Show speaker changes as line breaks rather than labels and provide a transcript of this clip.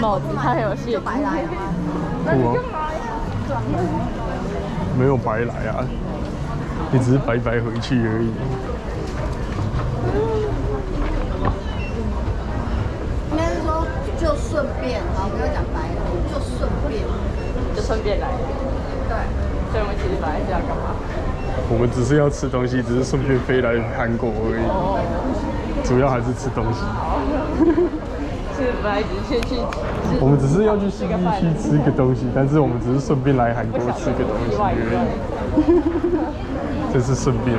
帽子，它很有线。
白来了吗？
酷啊！没有白来啊，你只是白白回去而已。
应该是说就顺便，好，不要讲白了，就顺便。
就顺便来的。
对，
所以我们其实本来是要干嘛？
我们只是要吃东西，只是顺便飞来韩国而已，
哦，
主要还是吃东西。
是本来只是先去吃
我们只是要去西区吃个东西，但是我们只是顺便来韩国吃个东西而已，这是顺便。